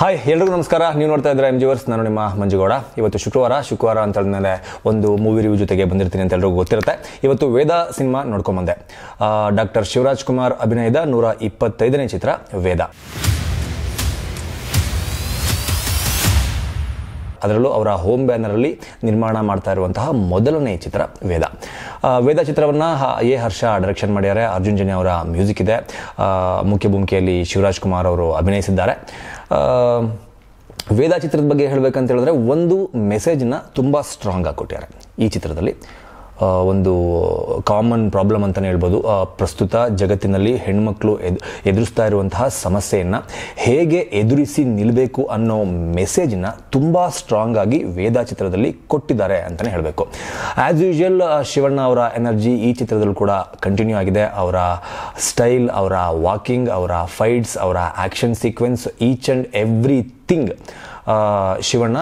Hi ಎಲ್ರಿಗೂ ನಮಸ್ಕಾರ. ನೀವು ನೋಡ್ತಾ ಇದ್ರೆ ಎಂ ಜಿವರ್ಸ್ ನಾನು ನಿಮ್ಮ ಮಂಜುಗೌಡ. ಇವತ್ತು ಶುಕ್ರವಾರ ಶುಕ್ರವಾರ ಅಂತ ಹೇಳಿದ್ಮೇಲೆ ಒಂದು ಮೂವಿ ರಿವ್ಯೂ ಜೊತೆಗೆ ಬಂದಿರ್ತೀನಿ ಅಂತ ಎಲ್ರಿಗೂ ಗೊತ್ತಿರುತ್ತೆ. ಇವತ್ತು ವೇದ ಸಿನಿಮಾ ನೋಡ್ಕೊಂಬಂದೆ ಡಾಕ್ಟರ್ ಶಿವರಾಜ್ ಕುಮಾರ್ ಅಭಿನಯದ ನೂರ ಇಪ್ಪತ್ತೈದನೇ ಚಿತ್ರ ವೇದ. ಅದರಲ್ಲೂ ಅವರ ಹೋಮ್ ಬ್ಯಾನರಲ್ಲಿ ನಿರ್ಮಾಣ ಮಾಡ್ತಾ ಇರುವಂತಹ ಮೊದಲನೇ ಚಿತ್ರ ವೇದ. ವೇದ ಚಿತ್ರವನ್ನು ಎ ಹರ್ಷ ಡೈರೆಕ್ಷನ್ ಮಾಡ್ಯಾರೆ ಅರ್ಜುನ್ ಜನ್ಯ ಅವರ ಮ್ಯೂಸಿಕ್ ಇದೆ. ಮುಖ್ಯ ಭೂಮಿಕೆಯಲ್ಲಿ ಶಿವರಾಜ್ ಕುಮಾರ್ ಅವರು ಅಭಿನಯಿಸಿದ್ದಾರೆ. ವೇದ ಚಿತ್ರದ ಬಗ್ಗೆ ಹೇಳಬೇಕಂತ ಹೇಳಿದ್ರೆ ಒಂದು ಮೆಸೇಜ್ನ ತುಂಬ ಸ್ಟ್ರಾಂಗ್ ಆಗಿ ಕೊಟ್ಟಿದ್ದಾರೆ. ಈ ಚಿತ್ರದಲ್ಲಿ ಒಂದು ಕಾಮನ್ ಪ್ರಾಬ್ಲಮ್ ಅಂತಲೇ ಹೇಳ್ಬೋದು. ಪ್ರಸ್ತುತ ಜಗತ್ತಿನಲ್ಲಿ ಹೆಣ್ಮಕ್ಳು ಎದ್, ಎದುರಿಸ್ತಾ ಇರುವಂತಹ ಸಮಸ್ಯೆಯನ್ನು ಹೇಗೆ ಎದುರಿಸಿ ನಿಲ್ಲಬೇಕು ಅನ್ನೋ ಮೆಸೇಜ್ನ ತುಂಬ ಸ್ಟ್ರಾಂಗ್ ಆಗಿ ವೇದ ಚಿತ್ರದಲ್ಲಿ ಕೊಟ್ಟಿದ್ದಾರೆ ಅಂತಲೇ ಹೇಳಬೇಕು. ಆ್ಯಸ್ ಯೂಶುವಲ್ ಶಿವಣ್ಣ ಅವರ ಎನರ್ಜಿ ಈ ಚಿತ್ರದಲ್ಲೂ ಕೂಡ ಕಂಟಿನ್ಯೂ ಆಗಿದೆ. ಅವರ ಸ್ಟೈಲ್ ಅವರ ವಾಕಿಂಗ್ ಅವರ ಫೈಟ್ಸ್ ಅವರ action sequence each and everything Shivanna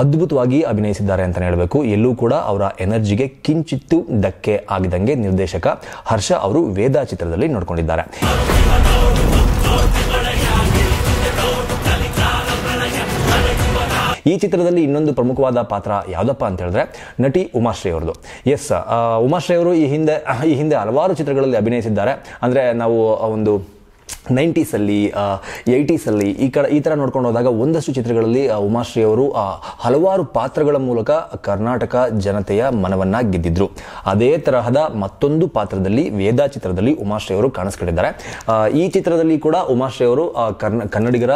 ಅದ್ಭುತವಾಗಿ ಅಭಿನಯಿಸಿದ್ದಾರೆ ಅಂತಲೇ ಹೇಳಬೇಕು. ಎಲ್ಲೂ ಕೂಡ ಅವರ ಎನರ್ಜಿಗೆ ಕಿಂಚಿತ್ತು ಧಕ್ಕೆ ಆಗಿದಂಗೆ ನಿರ್ದೇಶಕ ಹರ್ಷ ಅವರು ವೇದ ಚಿತ್ರದಲ್ಲಿ ನೋಡ್ಕೊಂಡಿದ್ದಾರೆ. ಈ ಚಿತ್ರದಲ್ಲಿ ಇನ್ನೊಂದು ಪ್ರಮುಖವಾದ ಪಾತ್ರ ಯಾವುದಪ್ಪ ಅಂತ ಹೇಳಿದ್ರೆ ನಟಿ ಉಮಾಶ್ರೀ ಅವ್ರದ್ದು. ಎಸ್ ಉಮಾಶ್ರೀ ಅವರು ಈ ಹಿಂದೆ ಈ ಹಿಂದೆ ಹಲವಾರು ಚಿತ್ರಗಳಲ್ಲಿ ಅಭಿನಯಿಸಿದ್ದಾರೆ. ಅಂದರೆ ನಾವು ಒಂದು ನೈಂಟೀಸಲ್ಲಿ ಏಯ್ಟೀಸಲ್ಲಿ ಈ ಕಡೆ, ಈ ಥರ ನೋಡ್ಕೊಂಡು ಹೋದಾಗ ಒಂದಷ್ಟು ಚಿತ್ರಗಳಲ್ಲಿ ಉಮಾಶ್ರೀ ಅವರು ಹಲವಾರು ಪಾತ್ರಗಳ ಮೂಲಕ ಕರ್ನಾಟಕ ಜನತೆಯ ಮನವನ್ನ ಗೆದ್ದಿದ್ರು. ಅದೇ ತರಹದ ಮತ್ತೊಂದು ಪಾತ್ರದಲ್ಲಿ, ವೇದಾ ಚಿತ್ರದಲ್ಲಿ ಉಮಾಶ್ರೀ ಅವರು ಕಾಣಿಸ್ಕೊಂಡಿದ್ದಾರೆ. ಈ ಚಿತ್ರದಲ್ಲಿ ಕೂಡ ಉಮಾಶ್ರೀ ಅವರು ಕನ್ನಡಿಗರ,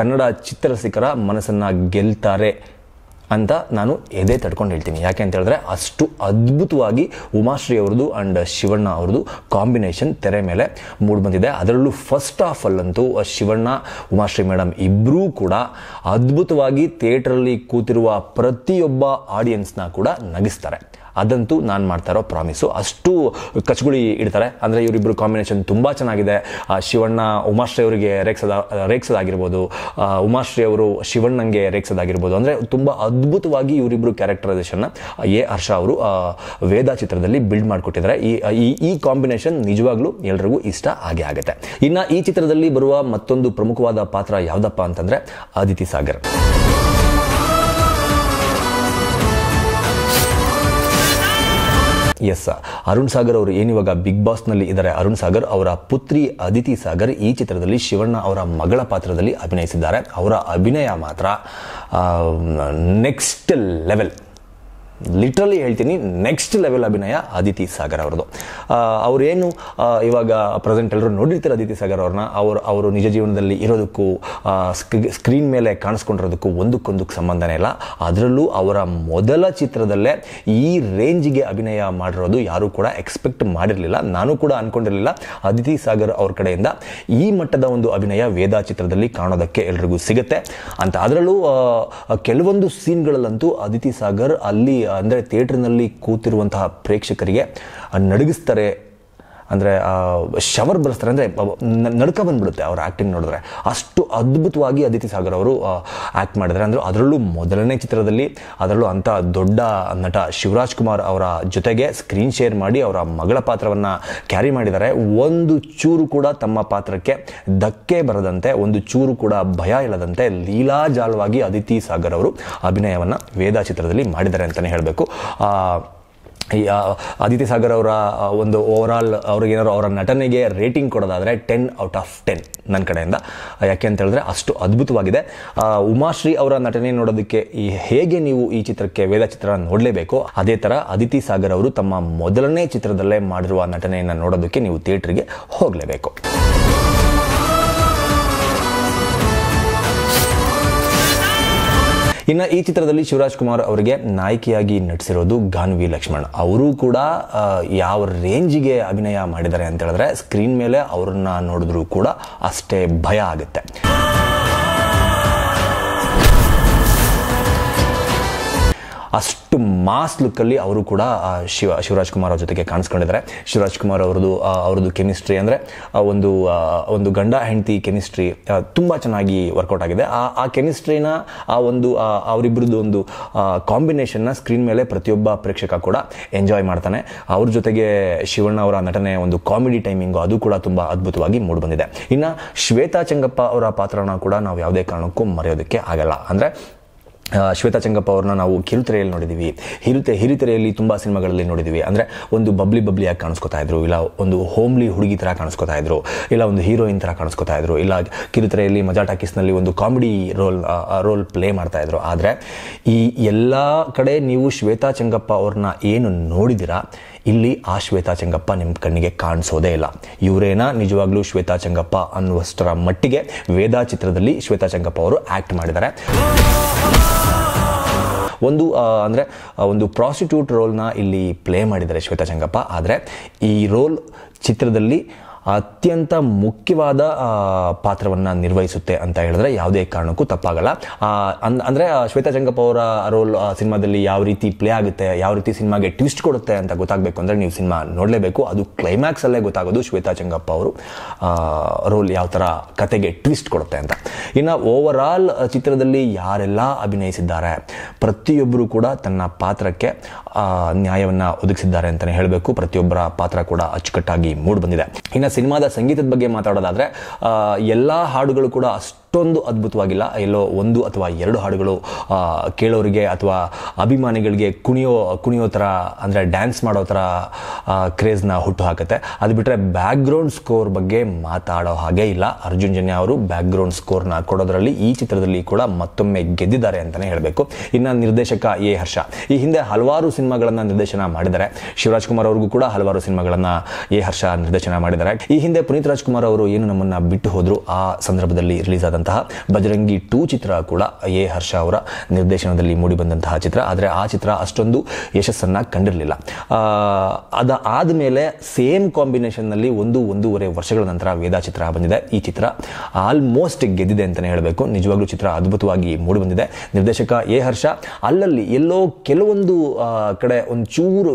ಕನ್ನಡ ಚಿತ್ರರಸಿಕರ ಮನಸ್ಸನ್ನು ಗೆಲ್ತಾರೆ. ಅಂತ ನಾನು ಎದೆ ತಡ್ಕೊಂಡು ಹೇಳ್ತೀನಿ. ಯಾಕೆ ಅಂತ ಹೇಳಿದ್ರೆ ಅಷ್ಟು ಅದ್ಭುತವಾಗಿ ಉಮಾಶ್ರೀ ಅವ್ರದ್ದು ಅಂಡ್ ಶಿವಣ್ಣ ಅವ್ರದ್ದು ಕಾಂಬಿನೇಷನ್ ತೆರೆ ಮೇಲೆ ಮೂಡ್ ಬಂದಿದೆ. ಅದರಲ್ಲೂ ಫಸ್ಟ್ ಹಾಫ್ ಅಲ್ಲಂತೂ ಶಿವಣ್ಣ, ಉಮಾಶ್ರೀ ಮೇಡಮ್ ಇಬ್ಬರೂ ಕೂಡ ಅದ್ಭುತವಾಗಿ ಥಿಯೇಟ್ರಲ್ಲಿ ಕೂತಿರುವ ಪ್ರತಿಯೊಬ್ಬ ಆಡಿಯನ್ಸ್ನ ಕೂಡ ನಗಿಸ್ತಾರೆ. ಅದಂತೂ ನಾನು ಮಾಡ್ತಾ ಇರೋ ಪ್ರಾಮಿಸು. ಅಷ್ಟು ಕಚ್ಗುಳಿ ಇಡ್ತಾರೆ. ಅಂದರೆ ಇವರಿಬ್ಬರು ಕಾಂಬಿನೇಷನ್ ತುಂಬ ಚೆನ್ನಾಗಿದೆ. ಶಿವಣ್ಣ ಉಮಾಶ್ರೀ ಅವರಿಗೆ ರೇಕ್ಸದ ರೇಗ್ಸೋದಾಗಿರ್ಬೋದು. ಆ, ಉಮಾಶ್ರೀ ಅವರು ಶಿವಣ್ಣಂಗೆ ರೇಗ್ಸೋದಾಗಿರ್ಬೋದು. ಅಂದರೆ ತುಂಬ ಅದ್ಭುತವಾಗಿ ಇವರಿಬ್ಬರು ಕ್ಯಾರೆಕ್ಟರೈಸೇಷನ್ನ ಎ ಹರ್ಷ ಅವರು ವೇದ ಚಿತ್ರದಲ್ಲಿ ಬಿಲ್ಡ್ ಮಾಡಿಕೊಟ್ಟಿದ್ದಾರೆ. ಈ ಈ ಈ ಕಾಂಬಿನೇಷನ್ ನಿಜವಾಗ್ಲೂ ಎಲ್ರಿಗೂ ಇಷ್ಟ ಆಗೇ ಆಗುತ್ತೆ. ಇನ್ನು ಈ ಚಿತ್ರದಲ್ಲಿ ಬರುವ ಮತ್ತೊಂದು ಪ್ರಮುಖವಾದ ಪಾತ್ರ ಯಾವುದಪ್ಪ ಅಂತಂದರೆ ಅದಿತಿ ಸಾಗರ್. ಎಸ್ ಅರುಣ್ ಸಾಗರ್ ಅವರು ಏನಿವಾಗ ಬಿಗ್ ಬಾಸ್ನಲ್ಲಿ ಇದ್ದಾರೆ? ಅರುಣ್ ಸಾಗರ್ ಅವರ ಪುತ್ರಿ ಅದಿತಿ ಸಾಗರ್ ಈ ಚಿತ್ರದಲ್ಲಿ ಶಿವಣ್ಣ ಅವರ ಮಗಳ ಪಾತ್ರದಲ್ಲಿ ಅಭಿನಯಿಸಿದ್ದಾರೆ. ಅವರ ಅಭಿನಯ ಮಾತ್ರ ನೆಕ್ಸ್ಟ್ ಲೆವೆಲ್ ಲಿಟ್ರಲಿ ಹೇಳ್ತೀನಿ ನೆಕ್ಸ್ಟ್ ಲೆವೆಲ್ ಅಭಿನಯ ಅದಿತಿ ಸಾಗರ್ ಅವ್ರದ್ದು. ಅವರೇನು ಇವಾಗ ಪ್ರೆಸೆಂಟ್ ಎಲ್ಲರೂ ನೋಡಿರ್ತಾರೆ ಅದಿತಿ ಸಾಗರ್ ಅವ್ರನ್ನ, ಅವರು ಅವರು ನಿಜ ಜೀವನದಲ್ಲಿ ಇರೋದಕ್ಕೂ ಸ್ಕ್ರೀನ್ ಮೇಲೆ ಕಾಣಿಸ್ಕೊಂಡಿರೋದಕ್ಕೂ ಒಂದಕ್ಕೊಂದಕ್ಕೆ ಸಂಬಂಧನೇ ಇಲ್ಲ. ಅದರಲ್ಲೂ ಅವರ ಮೊದಲ ಚಿತ್ರದಲ್ಲೇ ಈ ರೇಂಜ್ಗೆ ಅಭಿನಯ ಮಾಡಿರೋದು ಯಾರೂ ಕೂಡ ಎಕ್ಸ್ಪೆಕ್ಟ್ ಮಾಡಿರಲಿಲ್ಲ, ನಾನು ಕೂಡ ಅಂದ್ಕೊಂಡಿರಲಿಲ್ಲ ಅದಿತಿ ಸಾಗರ್ ಅವ್ರ ಕಡೆಯಿಂದ ಈ ಮಟ್ಟದ ಒಂದು ಅಭಿನಯ ವೇದ ಚಿತ್ರದಲ್ಲಿ ಕಾಣೋದಕ್ಕೆ ಎಲ್ರಿಗೂ ಸಿಗುತ್ತೆ. ಅಂತ, ಅದರಲ್ಲೂ ಕೆಲವೊಂದು ಸೀನ್ಗಳಲ್ಲಂತೂ ಅದಿತಿ ಸಾಗರ್ ಅಲ್ಲಿ ಅಂದರೆ ಥಿಯೇಟ್ರ್ನಲ್ಲಿ ಕೂತಿರುವಂತಹ ಪ್ರೇಕ್ಷಕರಿಗೆ ನಡಗಿಸ್ತಾರೆ ಅಂದರೆ ಶವರ್ ಬರೆಸ್ತಾರೆ ಅಂದರೆ ನಡ್ಕ ಬಂದ್ಬಿಡುತ್ತೆ ಅವ್ರ ಆ್ಯಕ್ಟಿಂಗ್ ನೋಡಿದ್ರೆ. ಅಷ್ಟು ಅದ್ಭುತವಾಗಿ ಅದಿತಿ ಸಾಗರ್ ಅವರು ಆ್ಯಕ್ಟ್ ಮಾಡಿದ್ದಾರೆ. ಅಂದರೆ, ಅದರಲ್ಲೂ ಮೊದಲನೇ ಚಿತ್ರದಲ್ಲಿ, ಅದರಲ್ಲೂ ಅಂಥ ದೊಡ್ಡ ನಟ ಶಿವರಾಜ್ ಕುಮಾರ್ ಅವರ ಜೊತೆಗೆ ಸ್ಕ್ರೀನ್ ಶೇರ್ ಮಾಡಿ ಅವರ ಮಗಳ ಪಾತ್ರವನ್ನು ಕ್ಯಾರಿ ಮಾಡಿದ್ದಾರೆ. ಒಂದು ಚೂರು ಕೂಡ ತಮ್ಮ ಪಾತ್ರಕ್ಕೆ ಧಕ್ಕೆ ಬರದಂತೆ, ಒಂದು ಚೂರು ಕೂಡ ಭಯ ಇಲ್ಲದಂತೆ ಲೀಲಾಜಾಲವಾಗಿ ಅದಿತಿ ಸಾಗರ್ ಅವರು ಅಭಿನಯವನ್ನು ವೇದ ಚಿತ್ರದಲ್ಲಿ ಮಾಡಿದ್ದಾರೆ ಅಂತಲೇ ಹೇಳಬೇಕು. ಈ ಆದಿತ್ಯ ಸಾಗರ್ ಅವರ ಒಂದು ಒಂದು ಓವರಾಲ್ ಅವ್ರಿಗೇನಾದ್ರು ಅವರ ನಟನೆಗೆ ರೇಟಿಂಗ್ ಕೊಡೋದಾದರೆ ಟೆನ್ ಔಟ್ ಆಫ್ ಟೆನ್ ನನ್ನ ಕಡೆಯಿಂದ. ಯಾಕೆ ಅಂತ ಹೇಳಿದ್ರೆ ಅಷ್ಟು ಅದ್ಭುತವಾಗಿದೆ. ಉಮಾಶ್ರೀ ಅವರ ನಟನೆ ನೋಡೋದಕ್ಕೆ ಈ, ಹೇಗೆ ನೀವು ಈ ಚಿತ್ರಕ್ಕೆ ವೇದ ಚಿತ್ರ ನೋಡಲೇಬೇಕು? ಅದೇ ಥರ ಅದಿತಿ ಸಾಗರ್ ಅವರು ತಮ್ಮ ಮೊದಲನೇ ಚಿತ್ರದಲ್ಲೇ ಮಾಡಿರುವ ನಟನೆಯನ್ನು ನೋಡೋದಕ್ಕೆ ನೀವು ಥಿಯೇಟ್ರಿಗೆ ಹೋಗಲೇಬೇಕು. ಇನ್ನು ಈ ಚಿತ್ರದಲ್ಲಿ ಶಿವರಾಜ್ ಕುಮಾರ್ ಅವರಿಗೆ ನಾಯಕಿಯಾಗಿ ನಟಿಸಿರೋದು ಗಾನ್ವಿ ಲಕ್ಷ್ಮಣ್. ಅವರು ಕೂಡ ಯಾವ ರೇಂಜಿಗೆ ಅಭಿನಯ ಮಾಡಿದ್ದಾರೆ ಅಂತ ಹೇಳಿದ್ರೆ, ಸ್ಕ್ರೀನ್ ಮೇಲೆ ಅವ್ರನ್ನ ನೋಡಿದ್ರು ಕೂಡ ಅಷ್ಟೇ ಭಯ ಆಗುತ್ತೆ. ಅಷ್ಟು ಮಾಸ್ ಲುಕ್ಕಲ್ಲಿ ಅವರು ಕೂಡ ಶಿವ ಶಿವರಾಜ್ ಕುಮಾರ್ ಅವ್ರ ಜೊತೆಗೆ ಕಾಣಿಸ್ಕೊಂಡಿದ್ದಾರೆ. ಶಿವರಾಜ್ ಕುಮಾರ್ ಅವರದು ಅವರದು ಅವ್ರದ್ದು ಕೆಮಿಸ್ಟ್ರಿ ಅಂದರೆ ಒಂದು ಒಂದು ಗಂಡ ಹೆಂಡತಿ ಕೆಮಿಸ್ಟ್ರಿ ತುಂಬ ಚೆನ್ನಾಗಿ ವರ್ಕೌಟ್ ಆಗಿದೆ. ಆ ಆ ಕೆಮಿಸ್ಟ್ರಿನ, ಆ ಒಂದು ಅವರಿಬ್ಬರದ್ದು ಒಂದು ಕಾಂಬಿನೇಷನ್ನ ಸ್ಕ್ರೀನ್ ಮೇಲೆ ಪ್ರತಿಯೊಬ್ಬ ಪ್ರೇಕ್ಷಕ ಕೂಡ ಎಂಜಾಯ್ ಮಾಡ್ತಾನೆ. ಅವ್ರ ಜೊತೆಗೆ ಶಿವಣ್ಣ ಅವರ ನಟನೆ ಒಂದು ಕಾಮಿಡಿ ಟೈಮಿಂಗು ಅದು ಕೂಡ ತುಂಬ ಅದ್ಭುತವಾಗಿ ಮೂಡಿಬಂದಿದೆ. ಇನ್ನು ಶ್ವೇತಾ ಚಂಗಪ್ಪ ಅವರ ಪಾತ್ರನ ಕೂಡ ನಾವು ಯಾವುದೇ ಕಾರಣಕ್ಕೂ ಮರೆಯೋದಕ್ಕೆ ಆಗಲ್ಲ. ಅಂದರೆ ಶ್ವೇತಾ ಚಂಗಪ್ಪ ಅವ್ರನ್ನ ನಾವು ಕಿರುತೆರೆಯಲ್ಲಿ ನೋಡಿದ್ದೀವಿ ಹಿರುತೆ ಹಿರಿತೆರೆಯಲ್ಲಿ ತುಂಬ ಸಿನಿಮಾಗಳಲ್ಲಿ ನೋಡಿದ್ದೀವಿ ಅಂದರೆ ಒಂದು ಬಬ್ಲಿ ಬಬ್ಲಿ ಆಗಿ ಕಾಣಿಸ್ಕೊತಾ ಇದ್ರು, ಇಲ್ಲ ಒಂದು ಹೋಮ್ಲಿ ಹುಡುಗಿ ಥರ ಕಾಣಿಸ್ಕೊತಾ ಇದ್ರು, ಇಲ್ಲ ಒಂದು ಹೀರೋಯಿನ್ ಥರ ಕಾಣಿಸ್ಕೊತಾ ಇದ್ರು, ಇಲ್ಲ ಕಿರುತೆರೆಯಲ್ಲಿ ಮಜಾ ಟಾಕೀಸ್ನಲ್ಲಿ ಒಂದು ಕಾಮಿಡಿ ರೋಲ್ ರೋಲ್ ಪ್ಲೇ ಮಾಡ್ತಾ ಇದ್ರು. ಆದರೆ ಈ ಎಲ್ಲ ಕಡೆ ನೀವು ಶ್ವೇತಾ ಚಂಗಪ್ಪ ಅವ್ರನ್ನ ಏನು ನೋಡಿದಿರಾ? ಇಲ್ಲಿ ಆ ಶ್ವೇತಾ ಚಂಗಪ್ಪ ನಿಮ್ಮ ಕಣ್ಣಿಗೆ ಕಾಣಿಸೋದೇ ಇಲ್ಲ. ಇವರೇನ ನಿಜವಾಗ್ಲೂ ಶ್ವೇತಾ ಚಂಗಪ್ಪ ಅನ್ನುವಷ್ಟರ ಮಟ್ಟಿಗೆ ವೇದಾ ಚಿತ್ರದಲ್ಲಿ ಶ್ವೇತಾ ಚಂಗಪ್ಪ ಅವರು ಆ್ಯಕ್ಟ್ ಮಾಡಿದ್ದಾರೆ. ಒಂದು ಅಂದರೆ ಒಂದು ಪ್ರಾಸ್ಟಿಟ್ಯೂಟ್ ರೋಲ್ನ ಇಲ್ಲಿ ಪ್ಲೇ ಮಾಡಿದ್ದಾರೆ ಶ್ವೇತಾ ಚಂಗಪ್ಪ ಆದರೆ ಈ ರೋಲ್ ಚಿತ್ರದಲ್ಲಿ ಅತ್ಯಂತ ಮುಖ್ಯವಾದ ಪಾತ್ರವನ್ನು ನಿರ್ವಹಿಸುತ್ತೆ ಅಂತ ಹೇಳಿದ್ರೆ ಯಾವುದೇ ಕಾರಣಕ್ಕೂ ತಪ್ಪಾಗಲ್ಲ. ಅಂದ್ರೆ ಶ್ವೇತಾ ಚಂಗಪ್ಪ ಅವರ ರೋಲ್ ಸಿನಿಮಾದಲ್ಲಿ ಯಾವ ರೀತಿ ಪ್ಲೇ ಆಗುತ್ತೆ, ಯಾವ ರೀತಿ ಸಿನಿಮಾಗೆ ಟ್ವಿಸ್ಟ್ ಕೊಡುತ್ತೆ ಅಂತ ಗೊತ್ತಾಗಬೇಕು ಅಂದರೆ ನೀವು ಸಿನಿಮಾ ನೋಡಲೇಬೇಕು. ಅದು ಕ್ಲೈಮ್ಯಾಕ್ಸ್ ಅಲ್ಲೇ ಗೊತ್ತಾಗೋದು ಶ್ವೇತಾ ಚಂಗಪ್ಪ ಅವರು. ರೋಲ್ ಯಾವ ಥರ ಕತೆಗೆ ಟ್ವಿಸ್ಟ್ ಕೊಡುತ್ತೆ ಅಂತ. ಇನ್ನು ಓವರ್ ಚಿತ್ರದಲ್ಲಿ ಯಾರೆಲ್ಲ ಅಭಿನಯಿಸಿದ್ದಾರೆ ಪ್ರತಿಯೊಬ್ಬರು ಕೂಡ ತನ್ನ ಪಾತ್ರಕ್ಕೆ ನ್ಯಾಯವನ್ನು ಒದಗಿಸಿದ್ದಾರೆ ಅಂತಲೇ ಹೇಳಬೇಕು. ಪ್ರತಿಯೊಬ್ಬರ ಪಾತ್ರ ಕೂಡ ಅಚ್ಚುಕಟ್ಟಾಗಿ ಮೂಡಿ ಬಂದಿದೆ ಇನ್ನು ಸಿನಿಮಾದ ಸಂಗೀತದ ಬಗ್ಗೆ ಮಾತಾಡೋದಾದರೆ ಎಲ್ಲ ಹಾಡುಗಳು ಕೂಡ ಅಷ್ಟೊಂದು ಅದ್ಭುತವಾಗಿಲ್ಲ. ಎಲ್ಲೋ ಒಂದು ಅಥವಾ ಎರಡು ಹಾಡುಗಳು ಕೇಳೋರಿಗೆ ಅಥವಾ ಅಭಿಮಾನಿಗಳಿಗೆ ಕುಣಿಯೋ ಕುಣಿಯೋ ಥರ, ಅಂದರೆ ಡ್ಯಾನ್ಸ್ ಮಾಡೋ ಥರ ಕ್ರೇಜ್ನ ಹುಟ್ಟು ಹಾಕುತ್ತೆ. ಅದು ಬಿಟ್ಟರೆ ಬ್ಯಾಕ್ಗ್ರೌಂಡ್ ಸ್ಕೋರ್ ಬಗ್ಗೆ ಮಾತಾಡೋ ಹಾಗೆ ಇಲ್ಲ. ಅರ್ಜುನ್ ಜನ್ಯ ಅವರು ಬ್ಯಾಕ್ಗ್ರೌಂಡ್ ಸ್ಕೋರ್ನ ಕೊಡೋದ್ರಲ್ಲಿ ಈ ಚಿತ್ರದಲ್ಲಿ ಕೂಡ ಮತ್ತೊಮ್ಮೆ ಗೆದ್ದಿದ್ದಾರೆ ಅಂತಲೇ ಹೇಳಬೇಕು. ಇನ್ನು ನಿರ್ದೇಶಕ ಎ ಹರ್ಷ. ಈ ಹಿಂದೆ ಹಲವಾರು ಸಿನಿಮಾಗಳನ್ನು ನಿರ್ದೇಶನ ಮಾಡಿದ್ದಾರೆ. ಶಿವರಾಜ್ ಕುಮಾರ್ ಅವ್ರಿಗೂ ಕೂಡ ಹಲವಾರು ಸಿನಿಮಾಗಳನ್ನು ಎ ಹರ್ಷ ನಿರ್ದೇಶನ ಮಾಡಿದ್ದಾರೆ. ಈ ಹಿಂದೆ ಪುನೀತ್ ರಾಜ್ಕುಮಾರ್ ಅವರು ಏನು ನಮ್ಮನ್ನು ಬಿಟ್ಟು ಹೋದರು, ಆ ಸಂದರ್ಭದಲ್ಲಿ ರಿಲೀಸ್ ಆದಂತಹ ಬಜರಂಗಿ ಟೂ ಚಿತ್ರ ಕೂಡ ಎ ಹರ್ಷ ಅವರ ನಿರ್ದೇಶನದಲ್ಲಿ ಮೂಡಿಬಂದಂತಹ ಚಿತ್ರ. ಆದರೆ ಆ ಚಿತ್ರ ಅಷ್ಟೊಂದು ಯಶಸ್ಸನ್ನು ಕಂಡಿರಲಿಲ್ಲ. ಅದ ಆದಮೇಲೆ ಸೇಮ್ ಕಾಂಬಿನೇಷನ್ನಲ್ಲಿ ಒಂದು ಒಂದೂವರೆ ವರ್ಷಗಳ ನಂತರ ವೇದಾ ಚಿತ್ರ ಬಂದಿದೆ. ಈ ಚಿತ್ರ ಆಲ್ಮೋಸ್ಟ್ ಗೆದ್ದಿದೆ ಅಂತಲೇ ಹೇಳಬೇಕು. ನಿಜವಾಗ್ಲೂ ಚಿತ್ರ ಅದ್ಭುತವಾಗಿ ಮೂಡಿಬಂದಿದೆ ನಿರ್ದೇಶಕ ಎ ಹರ್ಷ, ಅಲ್ಲಲ್ಲಿ ಎಲ್ಲೋ ಕೆಲವೊಂದು ಕಡೆ ಒಂಚೂರು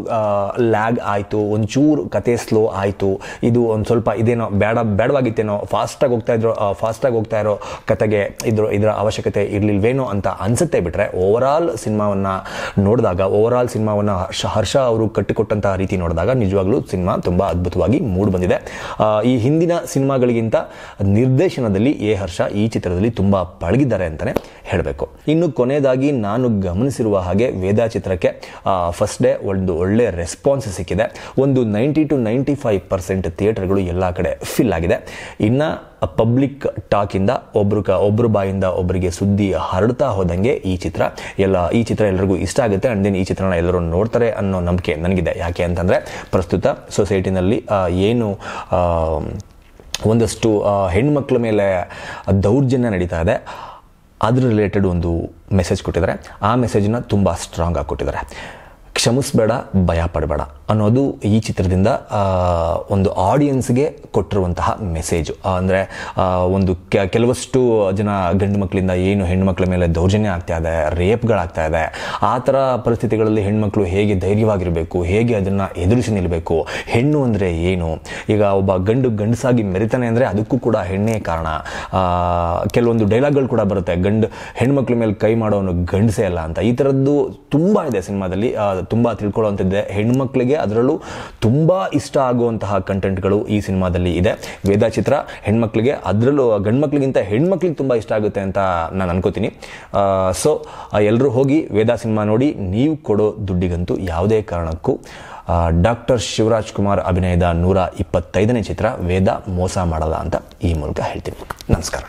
ಲ್ಯಾಗ್ ಆಯಿತು, ಒಂಚೂರು ಕತೆ ಸ್ಲೋ ಆಯಿತು. ಇದು ಒಂದು ಸ್ವಲ್ಪ ಇದೇನೋ ಬೇಡ, ಬೇಡವಾಗಿತ್ತೇನೋ ಫಾಸ್ಟಾಗಿ ಹೋಗ್ತಾ ಇದ್ರು ಫಾಸ್ಟಾಗಿ ಹೋಗ್ತಾ ಇರೋ ಕತೆಗೆ ಇದ್ರ, ಇದರ ಅವಶ್ಯಕತೆ ಇರಲಿಲ್ವೇನೋ ಅಂತ ಅನ್ಸುತ್ತೆ ಬಿಟ್ಟರೆ ಓವರ್ ಆಲ್ ಸಿನಿಮಾವನ್ನು ನೋಡಿದಾಗ ಓವರ್ ಆಲ್ ಸಿನಿಮಾವನ್ನು ಹರ್ಷ ಹರ್ಷ ಅವರು ಕಟ್ಟಿಕೊಟ್ಟಂತಹ ರೀತಿ ನೋಡಿದಾಗ ನಿಜವಾಗ್ಲೂ ಸಿನಿಮಾ ತುಂಬ ಅದ್ಭುತವಾಗಿ ಮೂಡಿ ಬಂದಿದೆ. ಈ ಹಿಂದಿನ ಸಿನಿಮಾಗಳಿಗಿಂತ ನಿರ್ದೇಶನದಲ್ಲಿ ಎ ಹರ್ಷ ಈ ಚಿತ್ರದಲ್ಲಿ ತುಂಬ ಪಳಗಿದ್ದಾರೆ ಅಂತಲೇ ಹೇಳಬೇಕು. ಇನ್ನು ಕೊನೆಯದಾಗಿ ನಾನು ಗಮನಿಸಿರುವ ಹಾಗೆ ವೇದಾ ಚಿತ್ರಕ್ಕೆ ಫಸ್ಟ್ ಡೇ ಒಂದು ಒಳ್ಳೆ ರೆಸ್ಪಾನ್ಸ್ ಸಿಕ್ಕಿದೆ. ಒಂದು ninety to ninety five percent ಥಿಯೇಟರ್ಗಳು ಎಲ್ಲ ಕಡೆ ಫಿಲ್ ಆಗಿದೆ. ಇನ್ನು ಪಬ್ಲಿಕ್ ಟಾಕಿಂದ ಒಬ್ರು ಕ ಒಬ್ಬರು ಬಾಯಿಂದ ಒಬ್ಬರಿಗೆ ಸುದ್ದಿ ಹರಡ್ತಾ ಹೋದಂಗೆ ಈ ಚಿತ್ರ. ಎಲ್ಲ, ಈ ಚಿತ್ರ ಎಲ್ಲರಿಗೂ ಇಷ್ಟ ಆಗುತ್ತೆ. ಅಂಡ್ ದೆನ್ ಈ ಚಿತ್ರನ ಎಲ್ಲರೂ ನೋಡ್ತಾರೆ ಅನ್ನೋ ನಂಬಿಕೆ ನನಗಿದೆ. ಯಾಕೆ ಅಂತಂದರೆ, ಪ್ರಸ್ತುತ ಸೊಸೈಟಿನಲ್ಲಿ ಏನು ಒಂದಷ್ಟು ಹೆಣ್ಮಕ್ಳ ಮೇಲೆ ದೌರ್ಜನ್ಯ ನಡೀತಾ ಇದೆ. ಅದ್ರ ರಿಲೇಟೆಡ್ ಒಂದು ಮೆಸೇಜ್ ಕೊಟ್ಟಿದ್ದಾರೆ. ಆ ಮೆಸೇಜನ್ನ ತುಂಬ ಸ್ಟ್ರಾಂಗ್ ಆಗಿ ಕೊಟ್ಟಿದ್ದಾರೆ. ಕ್ಷಮಿಸಬೇಡ ಭಯ ಪಡಬೇಡ ಅನ್ನೋದು ಈ ಚಿತ್ರದಿಂದ ಒಂದು ಆಡಿಯನ್ಸ್ಗೆ ಕೊಟ್ಟಿರುವಂತಹ ಮೆಸೇಜು ಅಂದರೆ ಒಂದು ಕೆಲವಷ್ಟು ಜನ ಗಂಡು ಮಕ್ಕಳಿಂದ ಏನು ಹೆಣ್ಣುಮಕ್ಳ ಮೇಲೆ ದೌರ್ಜನ್ಯ ಆಗ್ತಾ ಇದೆ ರೇಪ್ಗಳಾಗ್ತಾ ಇದೆ, ಆ ಥರ ಪರಿಸ್ಥಿತಿಗಳಲ್ಲಿ ಹೆಣ್ಮಕ್ಳು ಹೇಗೆ ಧೈರ್ಯವಾಗಿರಬೇಕು, ಹೇಗೆ ಅದನ್ನು ಎದುರಿಸಿ ನಿಲ್ಲಬೇಕು ಹೆಣ್ಣು ಅಂದರೆ ಏನು? ಈಗ ಒಬ್ಬ ಗಂಡು ಗಂಡಸಾಗಿ ಮೆರಿತಾನೆ ಅಂದರೆ ಅದಕ್ಕೂ ಕೂಡ ಹೆಣ್ಣೇ ಕಾರಣ. ಕೆಲವೊಂದು ಡೈಲಾಗ್ಗಳು ಕೂಡ ಬರುತ್ತೆ, ಗಂಡು ಹೆಣ್ಮಕ್ಳ ಮೇಲೆ ಕೈ ಮಾಡೋನು ಗಂಡಸೇ ಅಲ್ಲ ಅಂತ. ಈ ಥರದ್ದು ತುಂಬ ಇದೆ ಸಿನಿಮಾದಲ್ಲಿ ತುಂಬ ತಿಳ್ಕೊಳ್ಳುವಂಥದ್ದಿದೆ. ಹೆಣ್ಮಕ್ಳಿಗೆ ಅದರಲ್ಲೂ ತುಂಬ ಇಷ್ಟ ಆಗುವಂತಹ ಕಂಟೆಂಟ್ಗಳು ಈ ಸಿನಿಮಾದಲ್ಲಿ ಇದೆ. ವೇದ ಚಿತ್ರ, ಹೆಣ್ಮಕ್ಳಿಗೆ ಅದರಲ್ಲೂ, ಗಂಡ್ಮಕ್ಳಿಗಿಂತ ಹೆಣ್ಮಕ್ಳಿಗೆ ತುಂಬ ಇಷ್ಟ ಆಗುತ್ತೆ ಅಂತ ನಾನು ಅನ್ಕೋತೀನಿ. ಸೊ ಎಲ್ಲರೂ ಹೋಗಿ ವೇದ ಸಿನಿಮಾ ನೋಡಿ, ನೀವು ಕೊಡೋ ದುಡ್ಡಿಗಂತೂ ಯಾವುದೇ ಕಾರಣಕ್ಕೂ ಡಾಕ್ಟರ್ ಶಿವರಾಜ್ ಕುಮಾರ್ ಅಭಿನಯದ ನೂರ ಇಪ್ಪತ್ತೈದನೇ ಚಿತ್ರ ವೇದ ಮೋಸ ಮಾಡಲ್ಲ ಅಂತ ಈ ಮೂಲಕ ಹೇಳ್ತೀನಿ. ನಮಸ್ಕಾರ.